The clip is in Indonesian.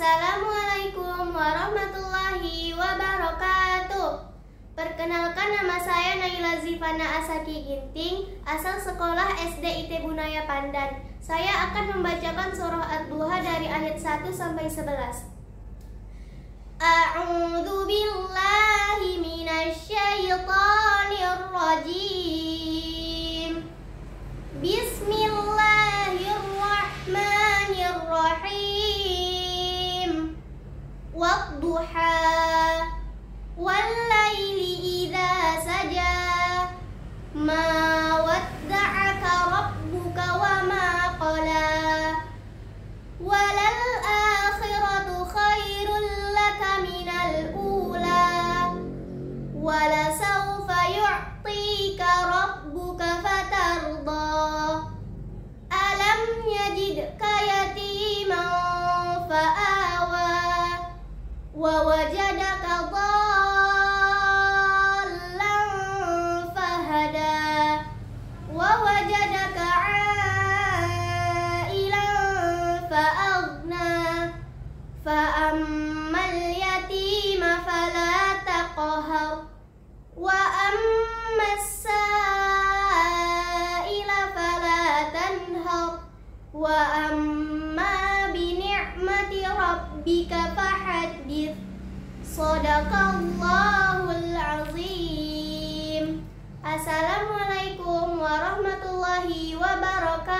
Assalamualaikum warahmatullahi wabarakatuh. Perkenalkan nama saya Naila Zivana Asaki Ginting, asal sekolah SDIT Bunaya Pandan. Saya akan membacakan surah Ad-Duha dari ayat 1 sampai 11. A'udzu billahi minasyaitonir rajim. Wal laili idza saja. ووجدك ضالا فهدى. ووجدك عائلا فأغنى. فأما اليتيم فلا تقهر. وأما السائل فلا تنهر. وأما rabbika fahaddith. Sadaqallahul azim. Assalamualaikum warahmatullahi wabarakatuh.